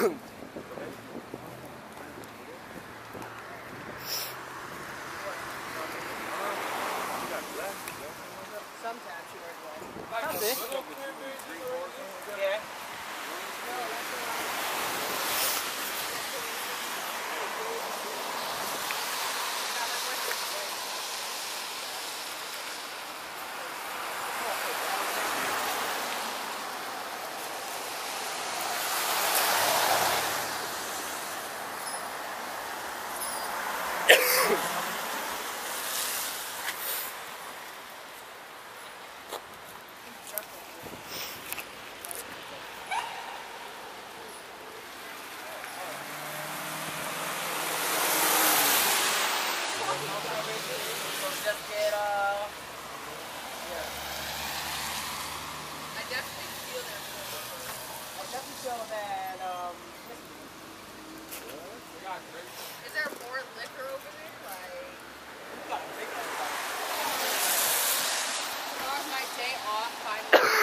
Sometimes wears glasses. Yeah. Feel that. Um. Is there more liquor over there? Like, tomorrow's my day off. Finally.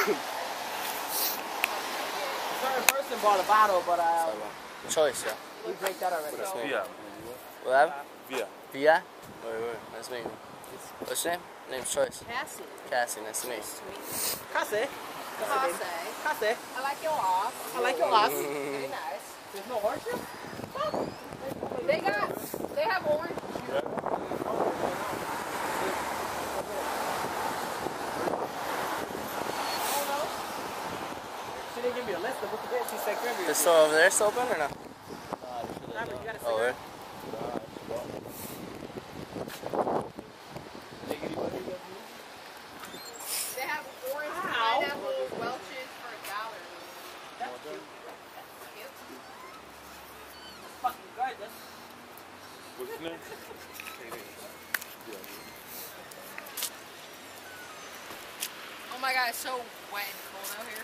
Certain person bought a bottle, but uh, Choice, yeah. we break that already. What's So. name? Yeah. What that? Yeah. Via? Wait, wait, nice to meet you. What's your name? Name's Choice. Cassie. Cassie, nice to meet you. Case. Cassie. Case. I like your off. I like your ass. Very nice. There's no horseshoe? They got, they have orange juice. She didn't give me a list of what to get. She said cranberry. The store over there still open or no? Cranberry, you got Oh, oh cigarette? where? They have orange Ow. pineapple Welch's for a dollar. That's cute. Yep. Fucking gorgeous. What's his? Oh my god, it's so wet and cold out here.